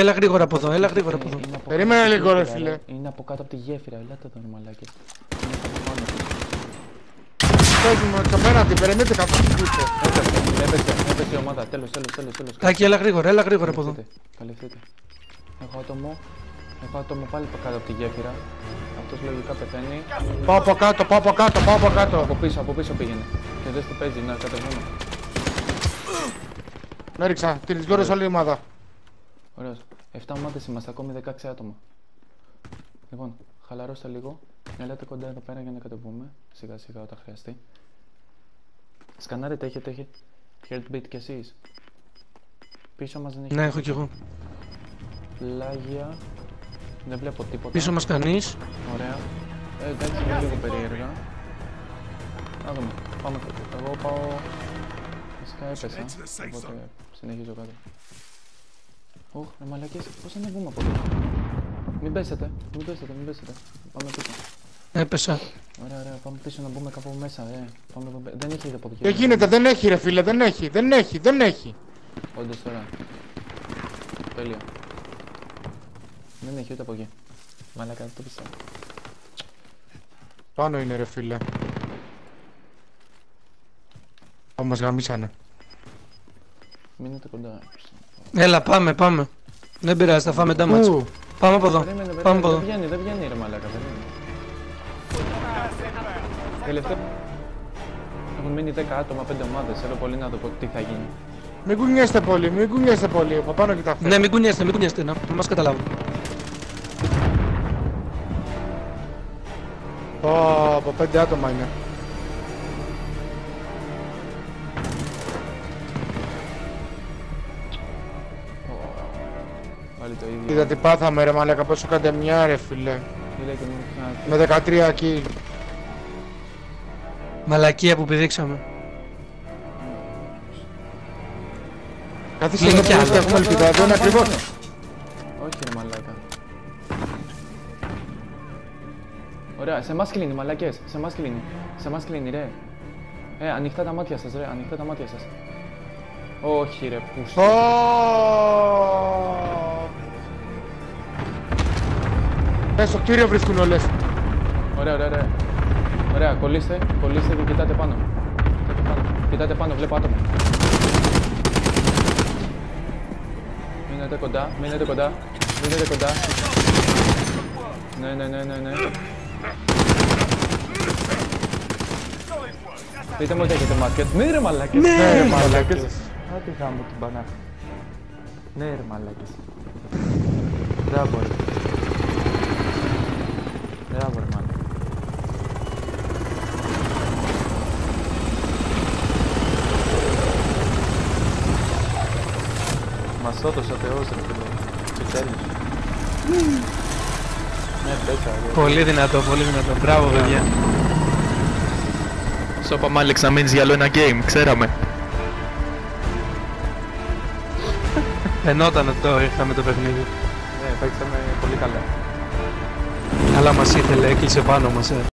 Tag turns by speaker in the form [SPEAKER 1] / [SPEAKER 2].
[SPEAKER 1] Έλα γρήγορα από εδώ, έλα γρήγορα από εδώ.
[SPEAKER 2] Είναι από
[SPEAKER 3] Περίμενε
[SPEAKER 2] κάτω
[SPEAKER 3] λίγο,
[SPEAKER 2] από τη
[SPEAKER 3] ρε,
[SPEAKER 2] γέφυρα,
[SPEAKER 3] φίλε.
[SPEAKER 2] Είναι από κάτω από τη γέφυρα, ελάτε εδώ ρε μαλάκες. Είναι από πάνω.
[SPEAKER 3] Πες μου, εξ απέναντι, περιμένετε καθόλου πίσω.
[SPEAKER 2] Έπεσε, έπεσε, έπεσε η ομάδα. Τέλος, τέλος, τέλος, τέλος.
[SPEAKER 1] Τάκη, έλα γρήγορα, έλα γρήγορα από εδώ.
[SPEAKER 2] Καλυφθείτε, καλυφθείτε. Έχω άτομο. Έχω άτομο πάλι από κάτω από τη γέφυρα. Αυτός λογικά πεθαίνει.
[SPEAKER 3] Πάω από κάτω, πάω από κάτω, πάω από κάτω.
[SPEAKER 2] Από πίσω, από πίσω πήγαινε. Και δες τι παίζει, να κατεβούμε.
[SPEAKER 3] Έριξα, την γόρες όλη η ομάδα.
[SPEAKER 2] Ωραίος. 7 ομάδες είμαστε, ακόμη 16 άτομα. Λοιπόν, χαλαρώστε λίγο. Έλατε κοντά εδώ πέρα για να κατεβούμε. Σιγά σιγά όταν χρειαστεί. Σκανάρετε, έχετε, έχετε. Heartbeat κι εσείς. Πίσω μας δεν έχει
[SPEAKER 1] Ναι, έχω κι εγώ.
[SPEAKER 2] πλάγια. Δεν βλέπω τίποτα.
[SPEAKER 1] Πίσω μας κανείς.
[SPEAKER 2] Ωραία. Ε, εντάξει, είναι λίγο περίεργα. Να δούμε. Πάμε κάτω. Εγώ πάω... Φυσικά έπεσα, οπότε συνεχίζω κάτω. Ωχ, ρε μαλακές, πώς θα ανεβούμε από εδώ; Μην πέσετε, μην πέσετε, μην πέσετε. Πάμε πίσω.
[SPEAKER 1] Έπεσα.
[SPEAKER 2] Ωραία, ωραία, πάμε πίσω να μπούμε κάπου μέσα, ε. Πάμε, πάμε. Δεν έχει από
[SPEAKER 3] Τι γίνεται, δεν έχει ρε φίλε, δεν έχει, δεν έχει, δεν έχει.
[SPEAKER 2] Όντως τώρα. Τέλεια. Δεν έχει ούτε από εκεί. Μαλάκα, δεν το πιστεύω.
[SPEAKER 3] Πάνω είναι ρε φίλε. Ω, μας γαμίσανε.
[SPEAKER 2] Μείνετε κοντά.
[SPEAKER 1] Έλα, πάμε, πάμε. Δεν πειράζει, θα φάμε damage.
[SPEAKER 3] Ου,
[SPEAKER 1] Πάμε από εδώ.
[SPEAKER 2] Περίμενε,
[SPEAKER 1] Πάμε
[SPEAKER 2] περίμενε,
[SPEAKER 1] από
[SPEAKER 2] δεν
[SPEAKER 1] εδώ.
[SPEAKER 2] βγαίνει, δεν βγαίνει ρε μαλάκα, περίμενε. Τελευταίο. Έχουν μείνει 10 άτομα, 5 ομάδες, θέλω πολύ να δω πο- τι θα γίνει.
[SPEAKER 3] Μην κουνιέστε πολύ, μην κουνιέστε πολύ. Από πάνω κοιτάξτε.
[SPEAKER 1] Ναι, μην κουνιέστε, μην κουνιέστε, να να μας καταλάβουν.
[SPEAKER 3] Ω, από πέντε άτομα είναι.
[SPEAKER 2] Πάλι το ίδιο.
[SPEAKER 3] Είδα τι πάθαμε ρε μαλάκα, πόσο κάντε μια ρε φίλε.
[SPEAKER 2] Είδα και μου ξανά-
[SPEAKER 3] Με 13 kill.
[SPEAKER 1] Μαλακία που πηδήξαμε.
[SPEAKER 3] Καθίστε
[SPEAKER 1] Είναι
[SPEAKER 3] εδώ
[SPEAKER 1] κι
[SPEAKER 3] που
[SPEAKER 1] άλλο.
[SPEAKER 3] είστε, έχουμε ελπίδα. Εδώ είναι ακριβώς.
[SPEAKER 2] Όχι ρε μαλάκα. Ωραία, σε εμάς κλείνει μαλακές, σε εμάς κλείνει. Σε εμάς κλείνει ρε. Ε, ανοιχτά τα μάτια σας ρε, ανοιχτά τα μάτια σας. Όχι ρε, πούστη.
[SPEAKER 3] Ε, στο κτίριο βρίσκουν όλες.
[SPEAKER 2] Ωραία, ωραία, ωραία. Ωραία, κολλήστε, κολλήστε και κοιτάτε πάνω. Κοιτάτε πάνω, κοιτάτε πάνω βλέπω άτομα. Μείνετε κοντά, μείνετε κοντά, μείνετε κοντά. Ναι, ναι, ναι, ναι, ναι. Πείτε μου ότι έχετε μάτια. Ναι ρε μαλάκες.
[SPEAKER 1] Ναι,
[SPEAKER 3] Ναι,
[SPEAKER 1] ρε
[SPEAKER 3] ρε
[SPEAKER 1] μαλάκες.
[SPEAKER 3] μαλάκες.
[SPEAKER 2] Άντε γάμο την μπανά. Ναι ρε μαλάκες. Μπράβο ρε. Μπράβο ρε μαλάκα. Μας έδωσε ο Θεός ρε φίλε. Επιτέλους. Ναι, πέσα ρε.
[SPEAKER 1] Πολύ δυνατό, πολύ δυνατό. Μπράβο, παιδιά.
[SPEAKER 4] Σου είπαμε Άλεξ να μείνεις για άλλο ένα game, ξέραμε.
[SPEAKER 1] Φαινόταν ότι το ήρθαμε το παιχνίδι.
[SPEAKER 2] Ναι, παίξαμε πολύ καλά.
[SPEAKER 1] Αλλά μας ήθελε, έκλεισε πάνω μας. ε.